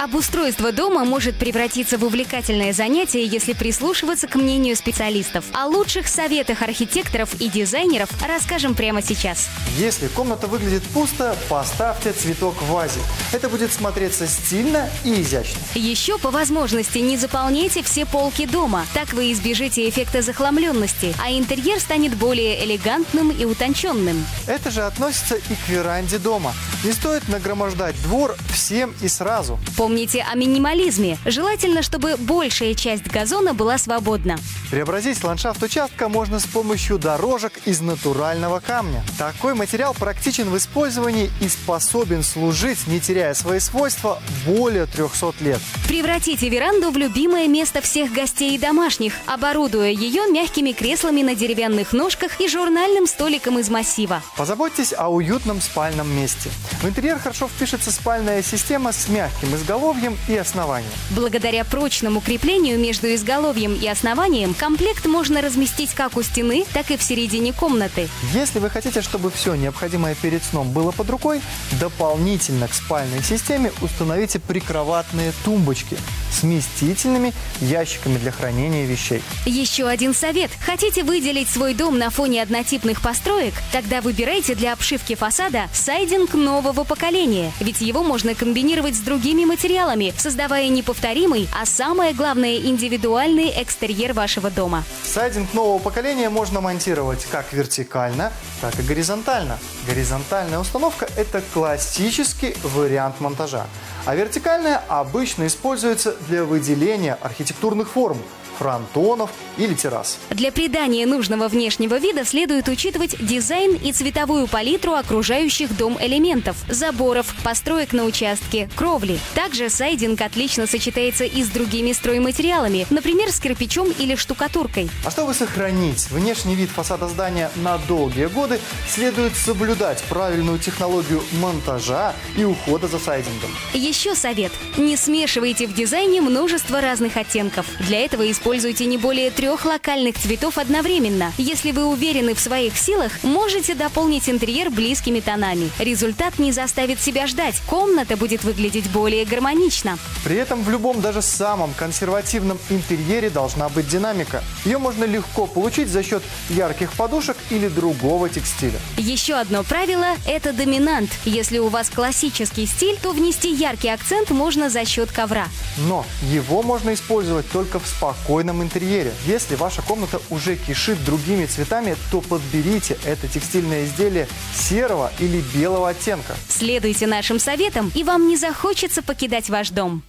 Обустройство дома может превратиться в увлекательное занятие, если прислушиваться к мнению специалистов. О лучших советах архитекторов и дизайнеров расскажем прямо сейчас. Если комната выглядит пусто, поставьте цветок в вазе. Это будет смотреться стильно и изящно. Еще по возможности не заполняйте все полки дома. Так вы избежите эффекта захламленности, а интерьер станет более элегантным и утонченным. Это же относится и к веранде дома. Не стоит нагромождать двор всем и сразу. Помните о минимализме. Желательно, чтобы большая часть газона была свободна. Преобразить ландшафт участка можно с помощью дорожек из натурального камня. Такой материал практичен в использовании и способен служить, не теряя свои свойства, более 300 лет. Превратите веранду в любимое место всех гостей и домашних, оборудуя ее мягкими креслами на деревянных ножках и журнальным столиком из массива. Позаботьтесь о уютном спальном месте. В интерьер хорошо впишется спальная система с мягким изголовьем и основанием. Благодаря прочному креплению между изголовьем и основанием комплект можно разместить как у стены, так и в середине комнаты. Если вы хотите, чтобы все необходимое перед сном было под рукой, дополнительно к спальной системе установите прикроватные тумбочки с вместительными ящиками для хранения вещей. Еще один совет. Хотите выделить свой дом на фоне однотипных построек? Тогда выбирайте для обшивки фасада сайдинг нового поколения. Ведь его можно комбинировать с другими материалами, создавая неповторимый, а самое главное индивидуальный экстерьер вашего дома. Сайдинг нового поколения можно монтировать как вертикально, так и горизонтально. Горизонтальная установка – это классический вариант монтажа. А вертикальная обычно используется для выделения архитектурных форм – фронтонов или террас. Для придания нужного внешнего вида следует учитывать дизайн и цветовую палитру окружающих дом элементов, заборов, построек на участке, кровли. Также сайдинг отлично сочетается и с другими стройматериалами, например, с кирпичом или штукатуркой. А чтобы сохранить внешний вид фасада здания на долгие годы, следует соблюдать правильную технологию монтажа и ухода за сайдингом. Еще совет. Не смешивайте в дизайне множество разных оттенков. Для этого используйте Используйте не более трех локальных цветов одновременно. Если вы уверены в своих силах, можете дополнить интерьер близкими тонами. Результат не заставит себя ждать. Комната будет выглядеть более гармонично. При этом в любом, даже самом консервативном интерьере должна быть динамика. Ее можно легко получить за счет ярких подушек или другого текстиля. Еще одно правило – это доминант. Если у вас классический стиль, то внести яркий акцент можно за счет ковра. Но его можно использовать только в спокойном спокойном интерьере. Если ваша комната уже кишит другими цветами, то подберите это текстильное изделие серого или белого оттенка. Следуйте нашим советам, и вам не захочется покидать ваш дом.